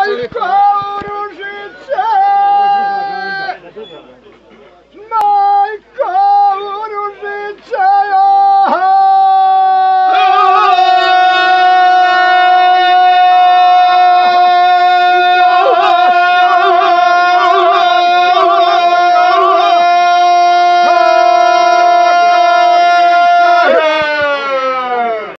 Chóru życie!